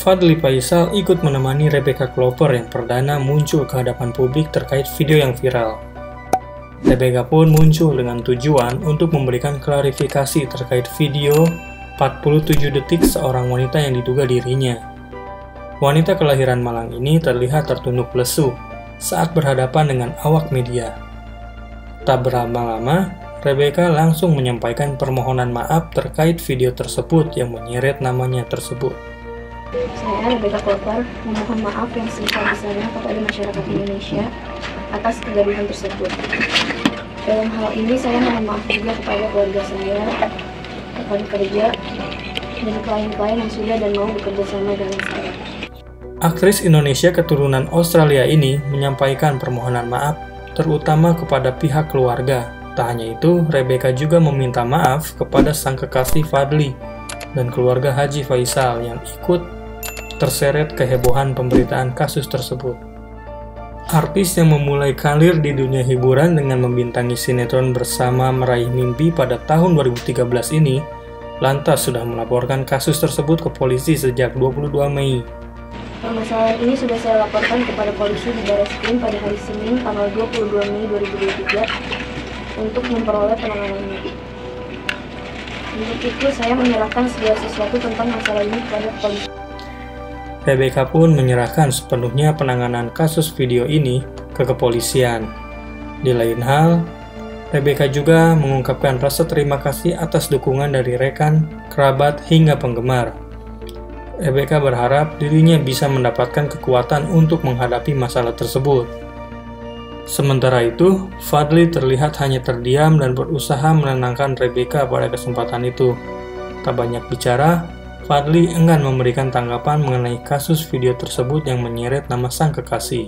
Fadli Faisal ikut menemani Rebecca Clover yang perdana muncul ke hadapan publik terkait video yang viral. Rebecca pun muncul dengan tujuan untuk memberikan klarifikasi terkait video 47 detik seorang wanita yang diduga dirinya. Wanita kelahiran Malang ini terlihat tertunduk lesu saat berhadapan dengan awak media. Tak berlama-lama, Rebecca langsung menyampaikan permohonan maaf terkait video tersebut yang menyeret namanya tersebut. Saya Rebecca Clover memohon maaf yang sebesar-besarnya kepada masyarakat Indonesia atas kegaduhan tersebut. Dalam hal ini saya mohon maaf juga kepada keluarga saya, rekan kerja, dan klien-klien yang sudah dan mau bekerja sama dengan saya. Aktris Indonesia keturunan Australia ini menyampaikan permohonan maaf terutama kepada pihak keluarga. Tak hanya itu, Rebecca juga meminta maaf kepada sang kekasih Fadli dan keluarga Haji Faisal yang ikut terseret kehebohan pemberitaan kasus tersebut. Artis yang memulai karir di dunia hiburan dengan membintangi sinetron bersama meraih mimpi pada tahun 2013 ini, lantas sudah melaporkan kasus tersebut ke polisi sejak 22 Mei. Permasalahan ini sudah saya laporkan kepada polisi di Baris Krim pada hari Senin tanggal 22 Mei 2023 untuk memperoleh penanganannya. Untuk itu, saya menyerahkan segala sesuatu tentang masalah ini kepada polisi. Rebecca pun menyerahkan sepenuhnya penanganan kasus video ini ke kepolisian. Di lain hal, Rebecca juga mengungkapkan rasa terima kasih atas dukungan dari rekan, kerabat, hingga penggemar. Rebecca berharap dirinya bisa mendapatkan kekuatan untuk menghadapi masalah tersebut. Sementara itu, Fadli terlihat hanya terdiam dan berusaha menenangkan Rebecca pada kesempatan itu. Tak banyak bicara, Fadli enggan memberikan tanggapan mengenai kasus video tersebut yang menyeret nama sang kekasih.